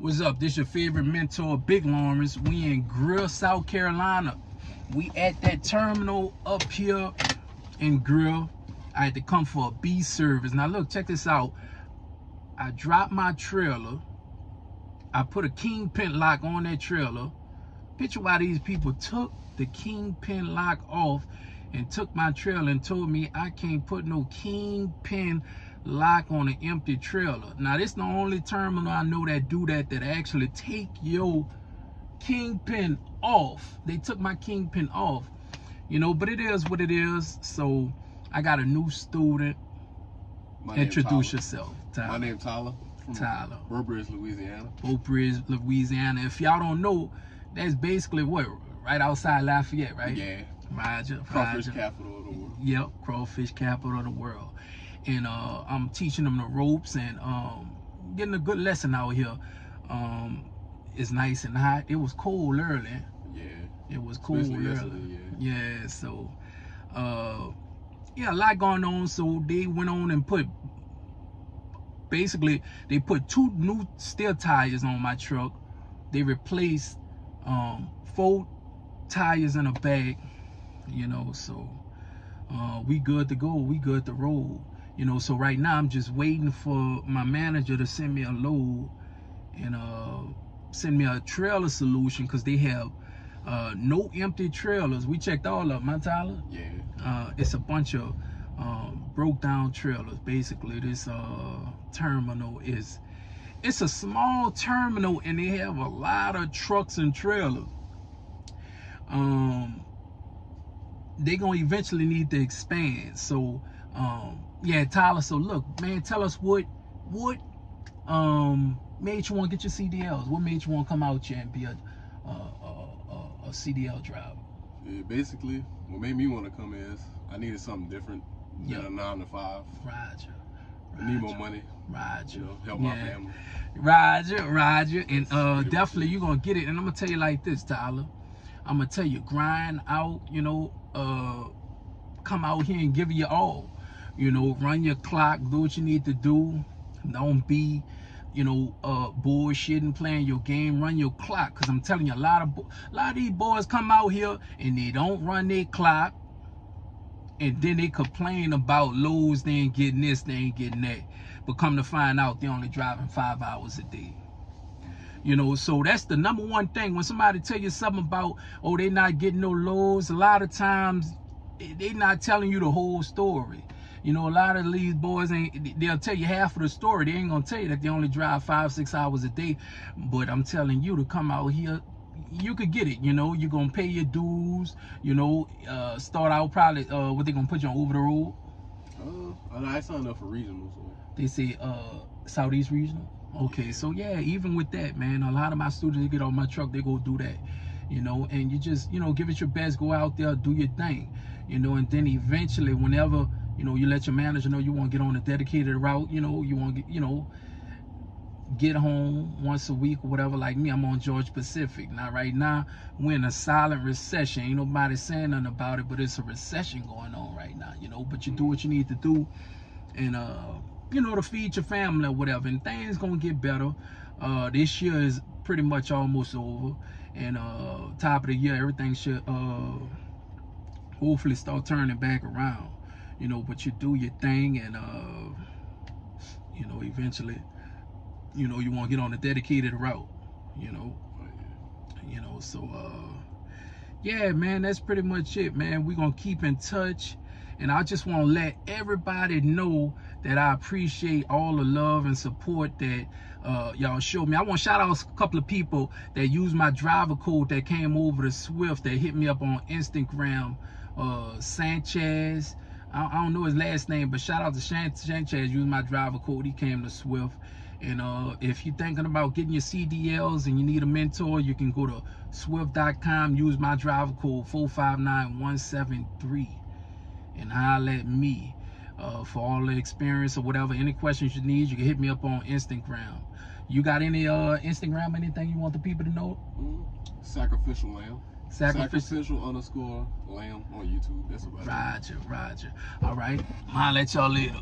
What's up? This your favorite mentor, Big Lawrence. We in Greer, South Carolina. We at that terminal up here in Greer. I had to come for a B service. Now look, check this out. I dropped my trailer. I put a kingpin lock on that trailer. Picture why these people took the kingpin lock off and took my trailer and told me I can't put no kingpin lock on an empty trailer. Now this the only terminal I know that do that that actually take your kingpin off. They took my kingpin off. You know, but it is what it is. So I got a new student. My Introduce yourself, Tyler. My name Tyler. Tyler. Breaux Bridge, Louisiana. Breaux Bridge, Louisiana. If y'all don't know, that's basically what right outside Lafayette, right? Yeah. Roger. Crawfish Roger. capital of the world. Yep, crawfish capital of the world. And uh, I'm teaching them the ropes and um, getting a good lesson out here. Um, it's nice and hot. It was cold early. Yeah. It was cold Especially early. yesterday, Yeah, so uh yeah, a lot going on. So they went on and put basically they put two new steel tires on my truck. They replaced um four tires in a bag, you know, so uh we good to go, we good to roll. You know, so right now I'm just waiting for my manager to send me a load and uh send me a trailer solution because they have uh, no empty trailers. We checked all of them, huh, Tyler? Yeah. Uh, it's a bunch of um, broke down trailers. Basically, this uh, terminal is it's a small terminal and they have a lot of trucks and trailers. Um, they gonna eventually need to expand. So, um, yeah, Tyler. So look, man, tell us what what um made you want to get your CDLs? What made you want to come out here and be a a, a, a CDL driver? yeah. Basically, what made me want to come is I needed something different than Yeah. a nine to five. Roger. I need more money. Roger. You know, help my Yeah. family. Roger, Roger, and uh, definitely you're gonna get it. And I'm gonna tell you like this, Tyler. I'm gonna tell you, grind out. You know, uh, come out here and give it your all. You know, run your clock, do what you need to do. Don't be, you know, uh, bullshitting, playing your game. Run your clock, cause I'm telling you, a lot of a lot of these boys come out here and they don't run their clock and then they complain about loads, they ain't getting this, they ain't getting that. But come to find out, they only driving five hours a day. You know, so that's the number one thing. When somebody tell you something about, oh, they not getting no loads, a lot of times they not telling you the whole story. You know, a lot of these boys ain't, they'll tell you half of the story. They ain't gonna tell you that they only drive five, six hours a day. But I'm telling you to come out here, you could get it. You know, you're gonna pay your dues. You know, uh, start out probably uh, what they gonna put you on over the road. Uh, I signed up for regional, so They say uh, Southeast Regional. Okay, so yeah, even with that, man, a lot of my students get on my truck, they go do that. You know, and you just you know give it your best, go out there, do your thing. You know, and then eventually, whenever you know you let your manager know you want to get on a dedicated route, you know, you want to get you know get home once a week or whatever. Like me, I'm on George Pacific. Now, right now, we're in a silent recession. Ain't nobody saying nothing about it, but it's a recession going on right now, you know. But you do what you need to do, and uh, you know, to feed your family or whatever. And things gonna get better. Uh, this year is pretty much almost over, and uh, top of the year, everything should uh, hopefully start turning back around. You know, but you do your thing, and uh, you know, eventually you know you want to get on a dedicated route you know you know so uh yeah man that's pretty much it man. We're gonna keep in touch and i just want to let everybody know that i appreciate all the love and support that uh y'all show me. I want to shout out a couple of people that used my driver code that came over to swift that hit me up on instagram uh sanchez I, I don't know his last name, but shout out to Sanchez. Use my driver code. He came to Swift. And uh, if you're thinking about getting your CDLs and you need a mentor, you can go to swift.com, use my driver code 459173 and holler at me uh, for all the experience or whatever. Any questions you need, you can hit me up on Instagram. You got any uh, Instagram, anything you want the people to know? Sacrificial lamb. Sacrificial. Sacrificial underscore lamb on YouTube. That's about it. Roger, Roger. All right. I'll let y'all later.